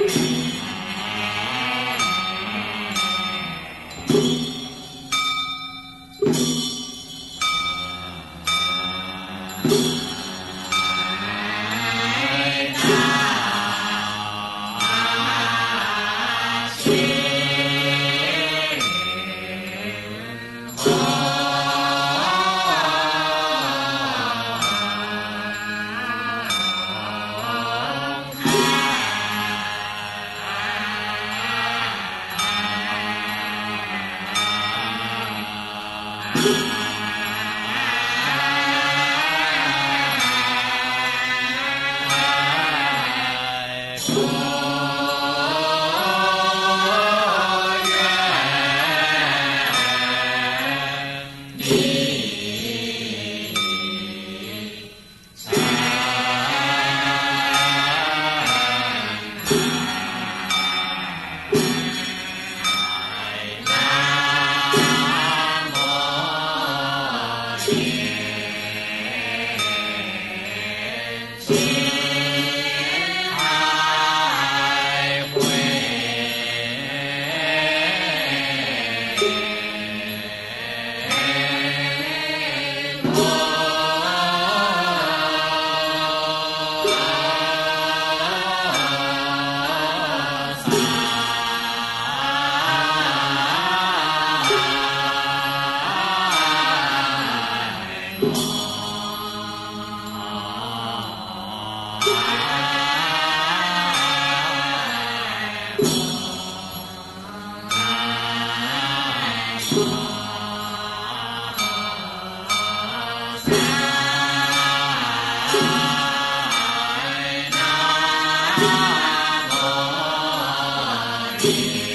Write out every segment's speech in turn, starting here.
Música 南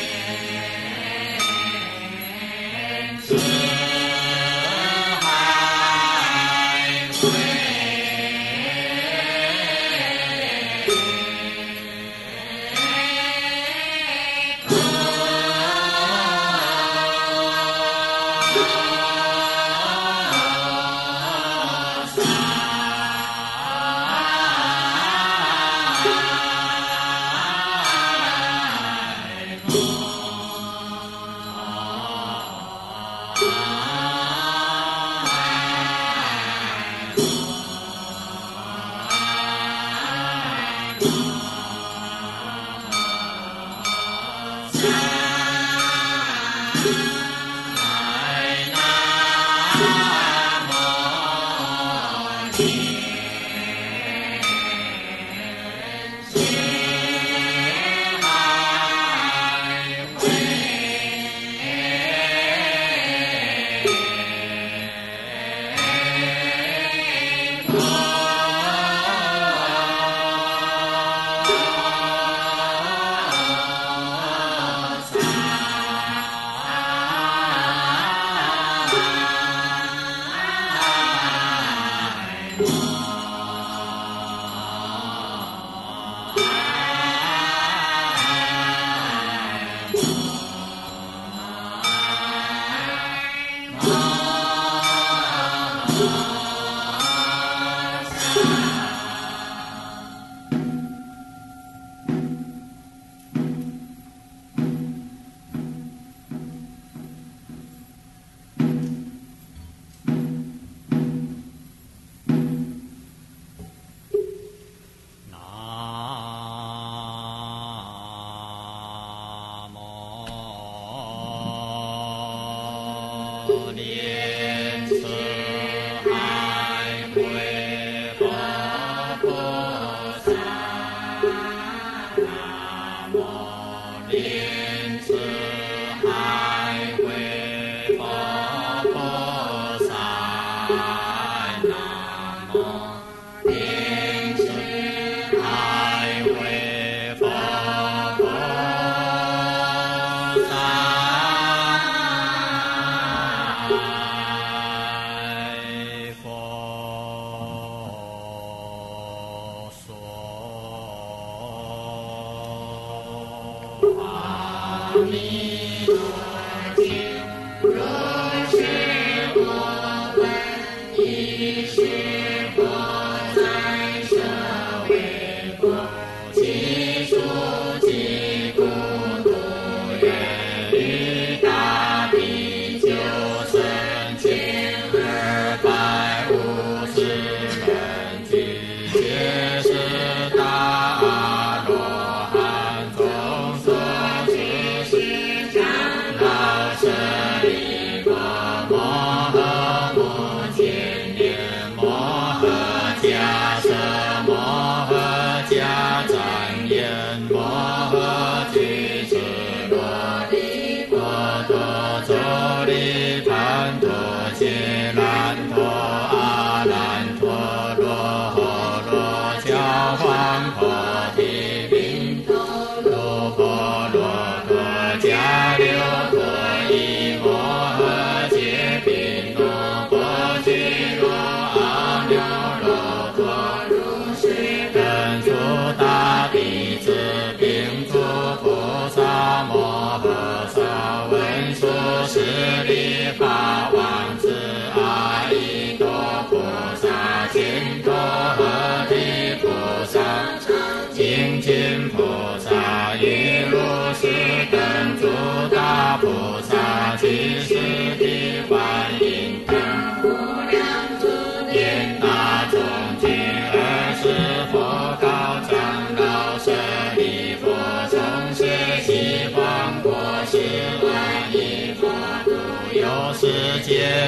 无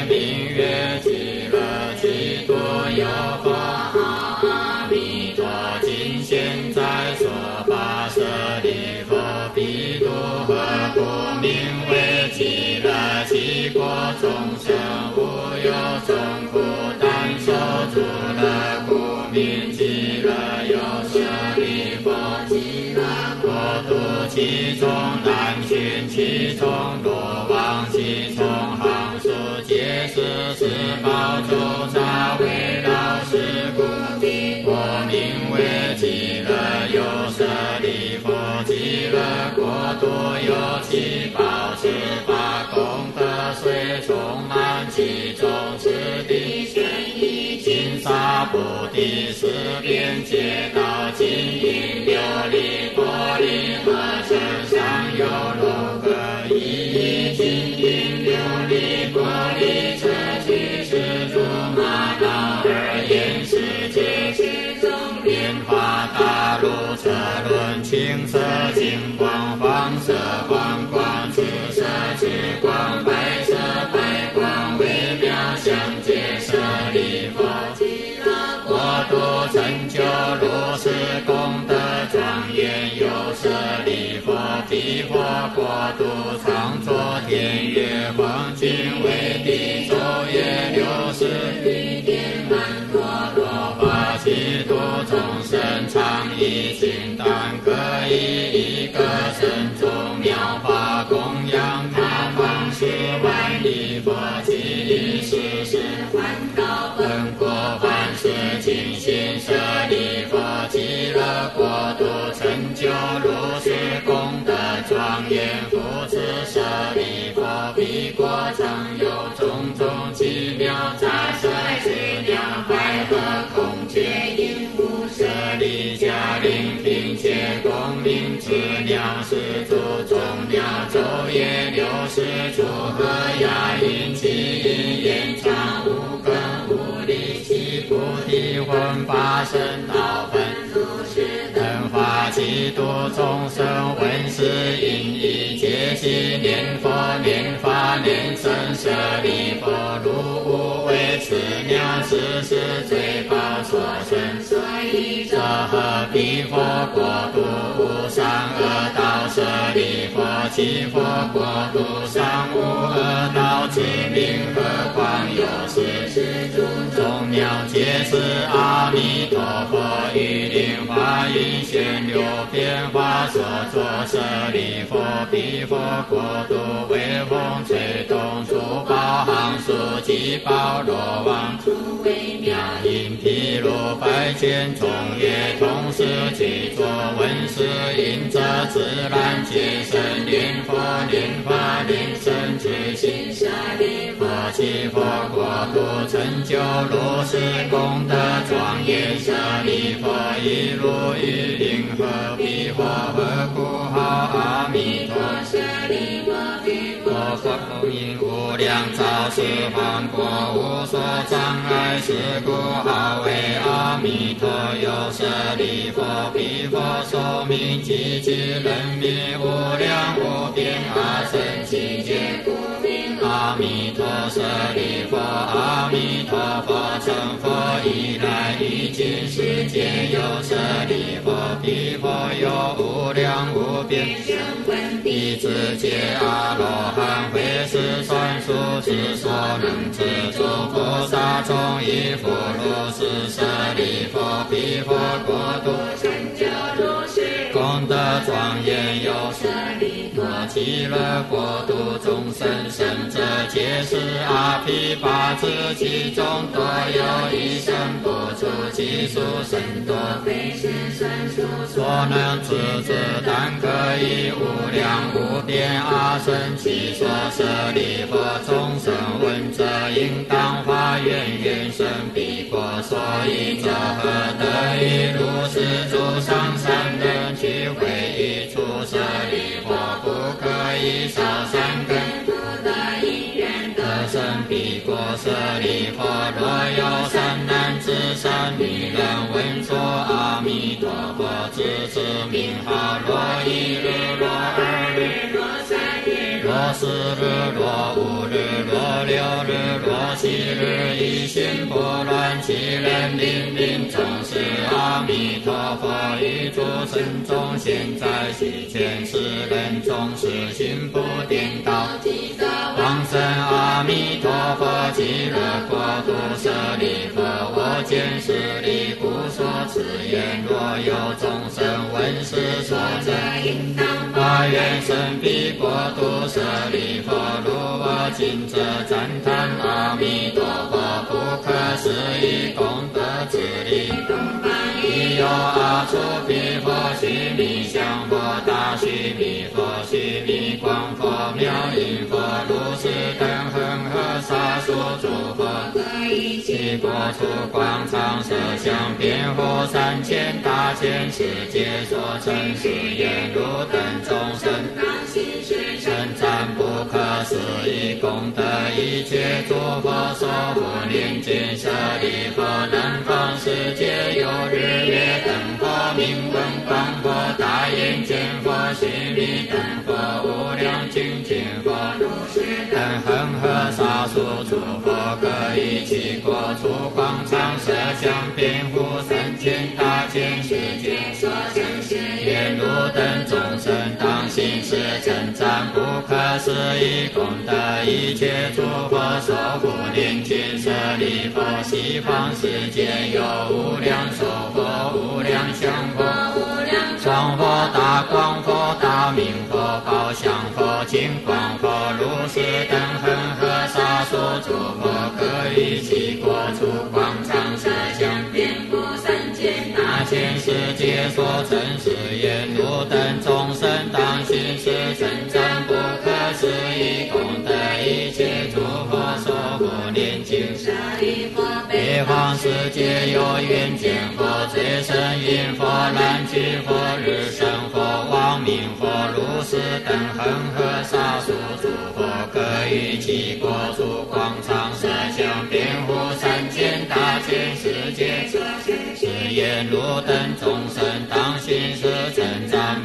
明月极乐极多有佛阿弥陀经现在说法舍利佛彼度何故名为极乐极国众生无有众苦但受诸乐故名极乐有舍利佛极乐国度其中难寻其中多往其中所结是十宝众刹，围绕是故。我名为极乐，有舍利弗，极乐国土有七宝十，八功德水充满其中，池地现一金沙菩提，四边皆道金银琉璃玻璃，海山上有楼阁，一一金。阿当而言，世界之中变化，大路车轮，青色、金光、黄色、黄光、紫色、紫光、白色、白光、微妙相接，舍利佛国土成就如是功德庄严，有舍利佛地佛国土藏。雨天曼陀罗花，积土众生常忆念，但可以一个正宗妙法供养他方十万亿佛，家灵听且共名之量是祖宗鸟，昼夜六时出河崖，音起因演长无根无力，起菩提魂，八声道分，如是等化极度众生，闻是因已皆悉念佛念法念僧舍利佛，如无为此鸟，时是罪报所生。毗佛国土无上恶道舍利佛，其佛国土上无恶道之名，何况有世世诸众妙解是阿弥陀佛于灵华云旋流变化所作舍利佛，毗佛国土微风吹动诸宝行树及宝罗王诸微妙音毗卢百千众月同。是其作文是因则自然其身临佛临法临身之心舍利佛其佛国土成就如是功德庄严舍利佛一如一灵何必佛何故好阿弥陀舍利佛彼佛佛明无量照十方国无所障碍是故好为。弥陀有舍利佛彼佛寿命极其人灭无量无边阿僧祇劫故阿弥陀舍利佛阿弥陀佛成佛以来已尽世界有舍利佛彼佛有无量无边声闻弟子皆阿罗汉会是算数之所能知诸菩萨众以佛如是舍利佛彼佛国土成就如是功德庄严有舍利佛极乐国度众生生者皆是阿毗跋致其中多有一生不出其数甚多非是生数所能知之但可以无量无边阿僧祇所舍利佛众生闻者应当发愿愿生彼国所以者何得以如是诸上善人去会一出舍利佛以少善根不得因缘得生彼国舍利佛若有善男子善女人闻说阿弥陀佛知之名号若一日若二日若三日。若四日若五日若六日若七日一心不乱其人临临终是阿弥陀佛于诸生中现在悉见世人终是心不颠倒即得往生阿弥陀佛极乐国土舍利弗我见是利故说此言若有众生闻是说者应当发愿生彼国土舍利弗如我今者赞叹阿弥陀佛不可思议功德之力东方已有阿处毗佛须弥相佛大须弥佛须弥光佛妙音佛如是等恒河沙数诸佛各一切国土广场设相遍覆三千大千世界所成是言如等众生当心是称赞不可思议功德一切诸佛所护念见舍利佛南方世界有日月等佛明文光佛大眼见佛须弥等佛无量精进佛如是等恒河沙数诸佛各一其国土广场设相遍覆三千大千世界所成是言如等众生当心是称赞不可思议功德一切诸佛所护念见舍利佛西方世界有无量寿佛无量香佛无量光佛大光佛大明佛宝相佛金光佛如是等恒河沙数诸佛各一其国出广场设相遍布三千大千世界所成是言如等众生当心是称赞不可思议功德方世界有缘见佛最胜音佛南俱佛日生佛光明佛如是等恒河沙数诸佛各于其国土广场设相遍护三千大千世界是言如等众生当心是称赞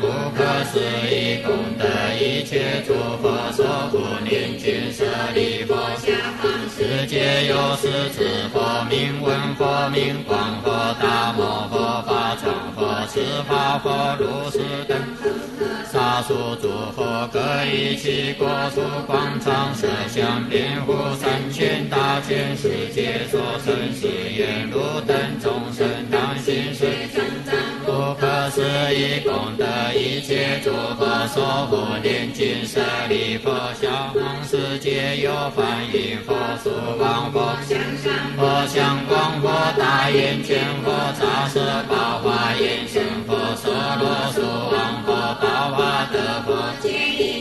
是以功德一切诸佛所护念见舍利佛下方世界有十字佛名闻佛名光佛大摩佛法藏佛持法佛如是等沙数诸佛各一其国土广场设相遍覆三千大千世界所生是言如等众生当心是称赞不可思议功德一切诸佛所护念尽舍利佛下方世界有梵音佛苏王佛相上佛相光佛大眼见佛杂色宝华眼神佛得佛，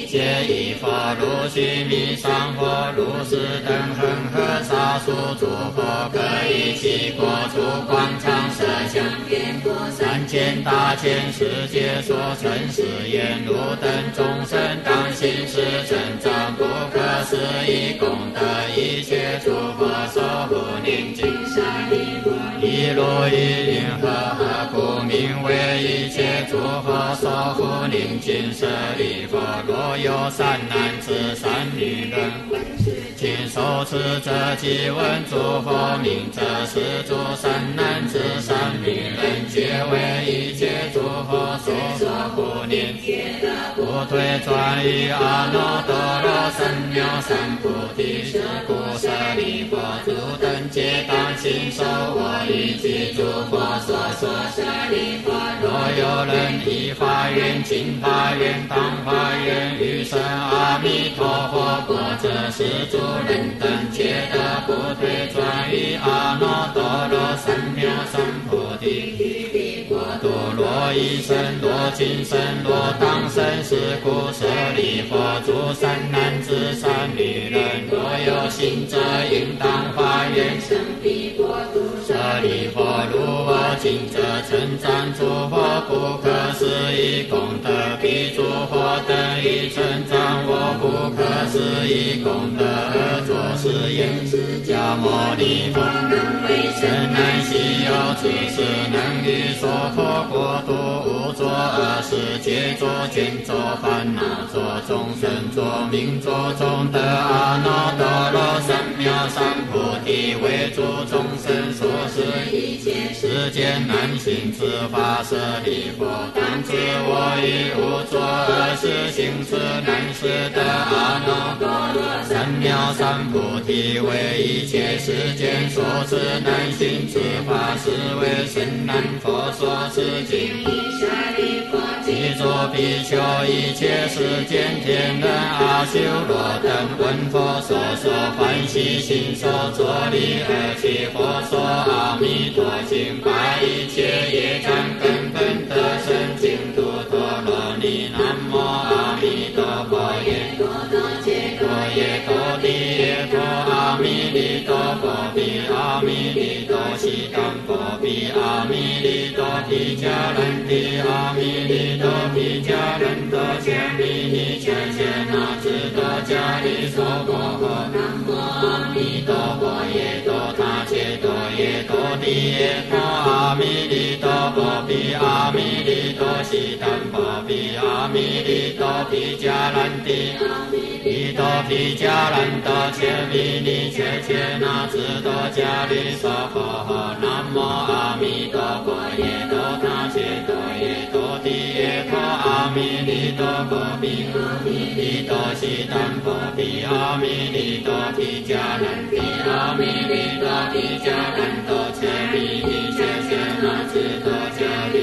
皆以佛如须弥上佛，如是等恒河沙数诸佛，各以其国土广长舌相遍过三千大现世界所成是言，如等众生当心是成长不可思议功德，一切诸佛所护宁静沙利波，一如一云何何故名为一切诸佛所护宁静舍利佛，若有善男子善女人，请受持者即闻诸佛名，者是诸善男子善女人，皆为一切诸佛所守护念。不退转于阿耨多罗三藐三菩提，是故舍利佛，诸等皆当信受我以及诸佛所说舍利弗。若有人依法愿、尽法愿、当法愿，于生阿弥陀佛或者是诸人等皆得不退转于阿耨多罗三藐三菩提。若一生，若今生，若当生，是故舍利佛，诸三男子三女人，若有心者，应当发愿生彼国度。舍利佛，如我今者，称赞诸佛不可思议功德，彼诸佛等亦称赞我不可思议功德，而作是言：释迦牟尼佛能为生难希有，此事能于娑婆国无作恶事，皆作见作烦恼作众生作名作众德，阿耨多罗三藐三菩提为诸众生所施，一切世间难行之法，舍利弗，当知我已无作恶事，行此难施的阿耨多罗三藐三菩提为一切世间所持难行之法，是为甚难佛所持经。即作比丘，一切世间天人阿修罗等闻佛所说欢喜心所作礼而起佛说阿弥陀经，把一切业障根本得生净土陀罗尼。南无阿弥陀佛，耶多多揭多耶多地耶多阿弥利多佛比阿弥利多悉当佛比阿弥利多毗迦兰帝阿弥利多毗迦兰多揭弥尼切切那智多迦利娑婆诃。南无阿弥陀佛，耶多他揭多耶多地耶多阿弥利多佛比阿弥利多悉当佛比阿弥利多毗迦兰帝利多毗迦兰多揭弥尼切切那智多迦利娑婆诃。南无阿弥陀佛，耶多他揭多耶多地耶多阿弥利多佛比阿弥利多悉当佛比阿弥利多毗迦兰帝阿弥利多毗迦兰多揭弥尼切切那智多迦利